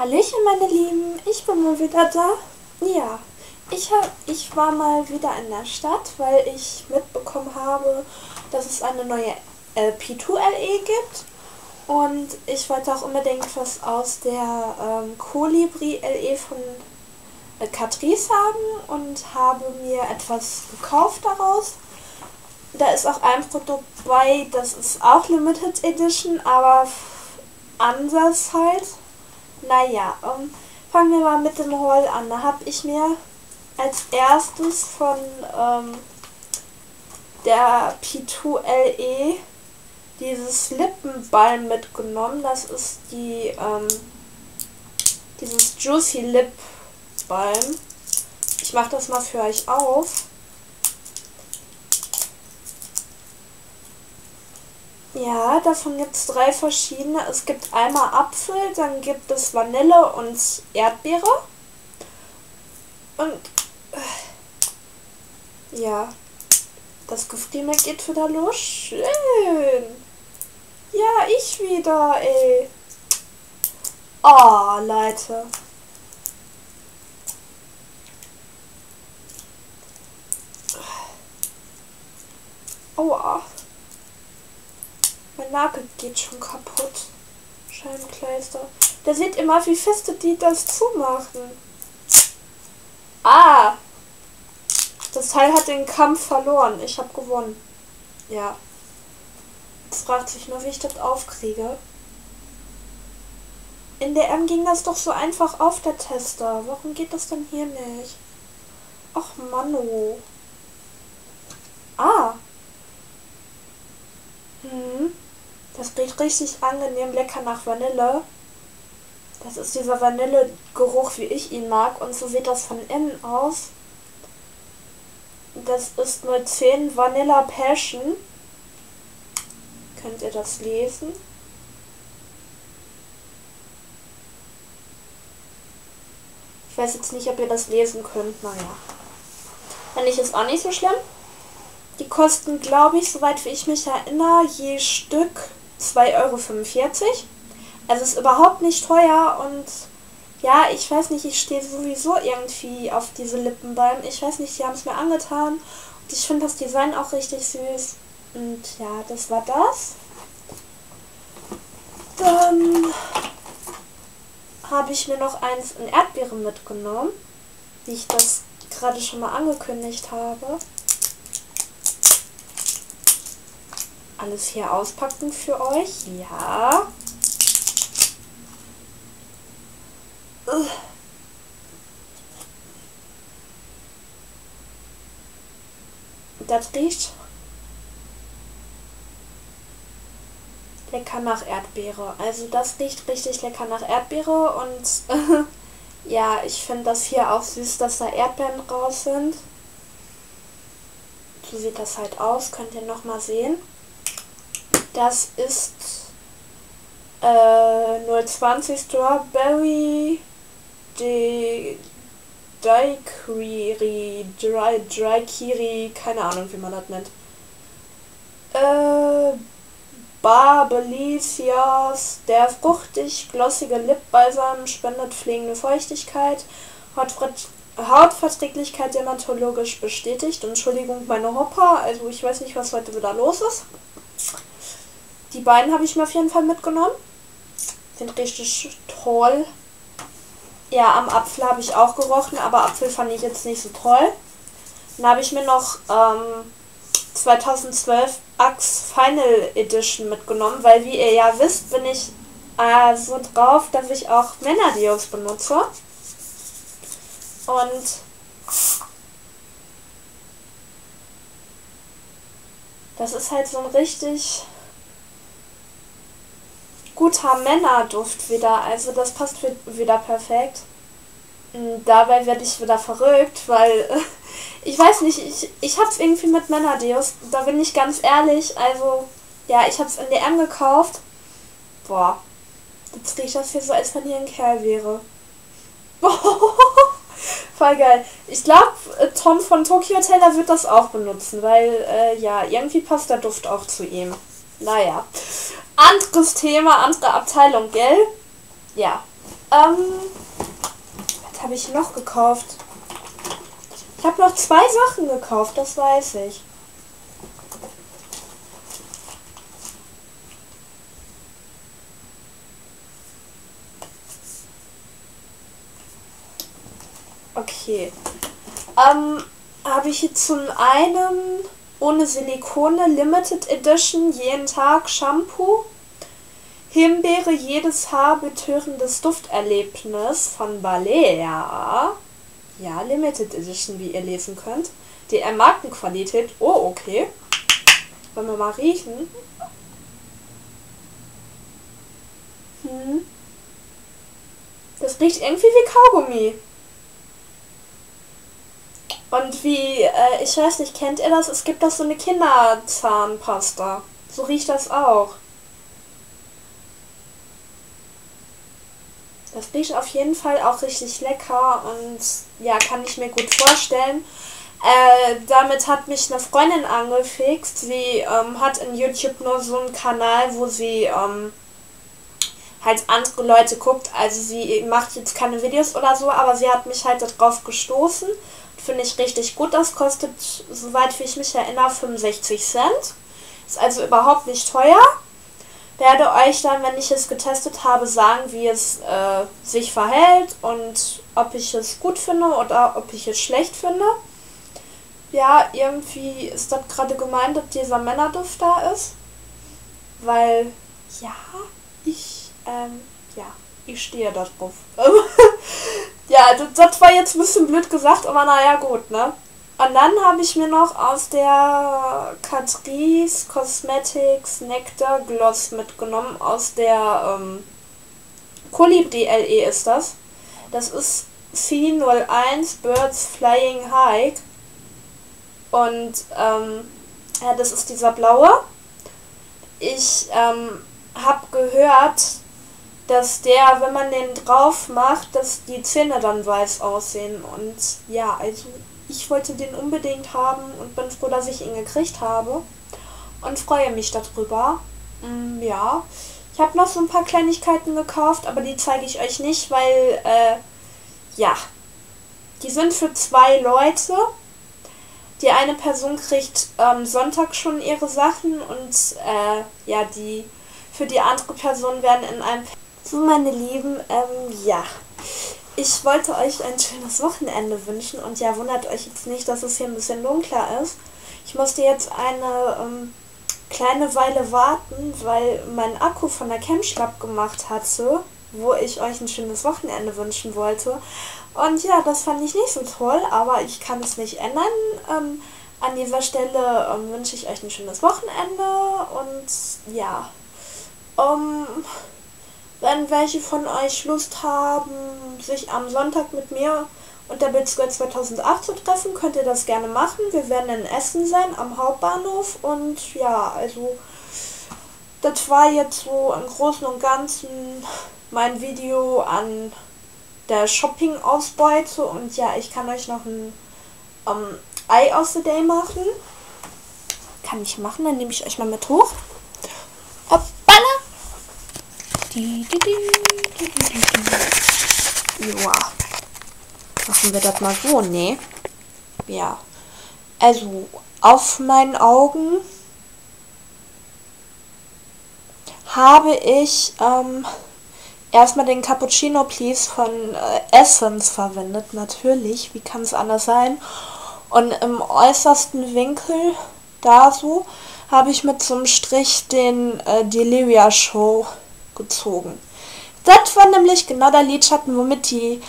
Hallöchen, meine Lieben, ich bin mal wieder da. Ja, ich, hab, ich war mal wieder in der Stadt, weil ich mitbekommen habe, dass es eine neue LP2LE gibt. Und ich wollte auch unbedingt was aus der ähm, Colibri LE von äh, Catrice haben und habe mir etwas gekauft daraus. Da ist auch ein Produkt bei, das ist auch Limited Edition, aber anders halt. Naja, ähm, fangen wir mal mit dem Haul an. Da habe ich mir als erstes von ähm, der P2LE dieses Lippenbalm mitgenommen. Das ist die ähm, dieses Juicy Lip Balm. Ich mache das mal für euch auf. Ja, davon gibt es drei verschiedene. Es gibt einmal Apfel, dann gibt es Vanille und Erdbeere. Und äh, ja, das Gefrieme geht wieder los. Schön. Ja, ich wieder, ey. Oh, Leute. Aua. Nagel geht schon kaputt. Scheibenkleister. Der sieht immer, wie feste die das zumachen. Ah! Das Teil hat den Kampf verloren. Ich habe gewonnen. Ja. Jetzt fragt sich nur, wie ich das aufkriege. In der M ging das doch so einfach auf der Tester. Warum geht das denn hier nicht? Ach, Mano. Ah. Hm. Das riecht richtig angenehm lecker nach Vanille. Das ist dieser Vanillegeruch, wie ich ihn mag. Und so sieht das von innen aus. Das ist 010 Vanilla Passion. Könnt ihr das lesen? Ich weiß jetzt nicht, ob ihr das lesen könnt. Naja. Wenn nicht, ist auch nicht so schlimm. Die kosten, glaube ich, soweit wie ich mich erinnere, je Stück 2,45 Euro. Also ist überhaupt nicht teuer und ja, ich weiß nicht, ich stehe sowieso irgendwie auf diese Lippenbalm. Ich weiß nicht, die haben es mir angetan. Und ich finde das Design auch richtig süß. Und ja, das war das. Dann habe ich mir noch eins in Erdbeere mitgenommen, wie ich das gerade schon mal angekündigt habe. Alles hier auspacken für euch. Ja. Das riecht lecker nach Erdbeere. Also das riecht richtig lecker nach Erdbeere und ja, ich finde das hier auch süß, dass da Erdbeeren raus sind. So sieht das halt aus, könnt ihr noch mal sehen. Das ist äh, 020 Strawberry De Daiquiri, Dry, Dry Kiri, keine Ahnung, wie man das nennt. Äh, Barbelicious, der fruchtig glossige Lipbalsam spendet pflegende Feuchtigkeit, Hautverträglichkeit dermatologisch bestätigt. Entschuldigung, meine Hopper, also ich weiß nicht, was heute wieder los ist. Die beiden habe ich mir auf jeden Fall mitgenommen. Sind richtig toll. Ja, am Apfel habe ich auch gerochen, aber Apfel fand ich jetzt nicht so toll. Dann habe ich mir noch ähm, 2012 Axe Final Edition mitgenommen, weil wie ihr ja wisst, bin ich äh, so drauf, dass ich auch Männerdeos benutze. Und das ist halt so ein richtig guter Männerduft wieder. Also das passt wieder perfekt. Und dabei werde ich wieder verrückt, weil ich weiß nicht, ich, ich hab's irgendwie mit Männerdeos. Da bin ich ganz ehrlich. Also, ja, ich hab's in DM gekauft. Boah. Jetzt riecht das hier so, als wenn hier ein Kerl wäre. Voll geil. Ich glaube, äh, Tom von Tokyo Taylor wird das auch benutzen, weil, äh, ja, irgendwie passt der Duft auch zu ihm. Naja. Anderes Thema, andere Abteilung, gell? Ja. Ähm, was habe ich noch gekauft? Ich habe noch zwei Sachen gekauft, das weiß ich. Okay. Ähm, habe ich hier zum einen ohne Silikone Limited Edition jeden Tag Shampoo. Himbeere jedes Haar betörendes Dufterlebnis von Balea. Ja, Limited Edition, wie ihr lesen könnt. Die Markenqualität. Oh, okay. Wollen wir mal riechen? Hm. Das riecht irgendwie wie Kaugummi. Und wie, äh, ich weiß nicht, kennt ihr das? Es gibt doch so eine Kinderzahnpasta. So riecht das auch. Das riecht auf jeden Fall auch richtig lecker und ja, kann ich mir gut vorstellen. Äh, damit hat mich eine Freundin angefixt. Sie ähm, hat in YouTube nur so einen Kanal, wo sie ähm, halt andere Leute guckt. Also sie macht jetzt keine Videos oder so, aber sie hat mich halt darauf gestoßen. Finde ich richtig gut. Das kostet, soweit wie ich mich erinnere, 65 Cent. Ist also überhaupt nicht teuer. Werde euch dann, wenn ich es getestet habe, sagen, wie es äh, sich verhält und ob ich es gut finde oder ob ich es schlecht finde. Ja, irgendwie ist das gerade gemeint, dass dieser Männerduft da ist. Weil, ja, ich, ähm, ja, ich stehe da drauf. ja, das, das war jetzt ein bisschen blöd gesagt, aber naja, gut, ne? Und dann habe ich mir noch aus der Catrice Cosmetics Nectar Gloss mitgenommen. Aus der ähm, Colib DLE ist das. Das ist C01 Birds Flying High. Und ähm, ja, das ist dieser blaue. Ich ähm, habe gehört, dass der, wenn man den drauf macht, dass die Zähne dann weiß aussehen. Und ja, also ich wollte den unbedingt haben und bin froh, dass ich ihn gekriegt habe. Und freue mich darüber. Mm, ja. Ich habe noch so ein paar Kleinigkeiten gekauft, aber die zeige ich euch nicht, weil, äh, ja. Die sind für zwei Leute. Die eine Person kriegt ähm, Sonntag schon ihre Sachen und, äh, ja, die für die andere Person werden in einem so, meine Lieben, ähm, ja. Ich wollte euch ein schönes Wochenende wünschen und ja, wundert euch jetzt nicht, dass es hier ein bisschen dunkler ist. Ich musste jetzt eine ähm, kleine Weile warten, weil mein Akku von der Camschlap gemacht hatte, wo ich euch ein schönes Wochenende wünschen wollte. Und ja, das fand ich nicht so toll, aber ich kann es nicht ändern. Ähm, an dieser Stelle ähm, wünsche ich euch ein schönes Wochenende und ja. Um, wenn welche von euch Lust haben, sich am Sonntag mit mir und der Blitzgirl 2008 zu treffen, könnt ihr das gerne machen. Wir werden in Essen sein, am Hauptbahnhof. Und ja, also das war jetzt so im Großen und Ganzen mein Video an der Shopping-Ausbeute. Und ja, ich kann euch noch ein um, Ei aus the Day machen. Kann ich machen, dann nehme ich euch mal mit hoch. Ja. Machen wir das mal so, ne? Ja. Also, auf meinen Augen habe ich ähm, erstmal den Cappuccino Please von äh, Essence verwendet. Natürlich, wie kann es anders sein? Und im äußersten Winkel, da so, habe ich mit so einem Strich den äh, Deliria Show gezogen. Das war nämlich genau der Lidschatten, womit die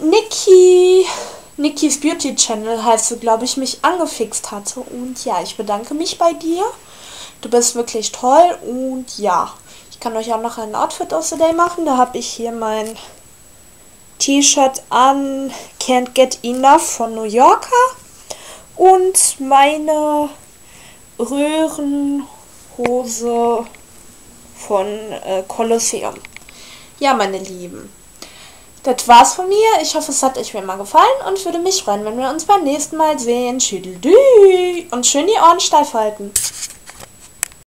Niki, Nikis Beauty Channel heißt so, glaube ich, mich angefixt hatte. Und ja, ich bedanke mich bei dir. Du bist wirklich toll. Und ja, ich kann euch auch noch ein Outfit aus the Day machen. Da habe ich hier mein T-Shirt an Can't Get Enough von New Yorker. Und meine Röhrenhose von äh, Kolosseum. Ja, meine Lieben. Das war's von mir. Ich hoffe, es hat euch wie immer gefallen und würde mich freuen, wenn wir uns beim nächsten Mal sehen. Tschüdelü und schön die Ohren steif halten.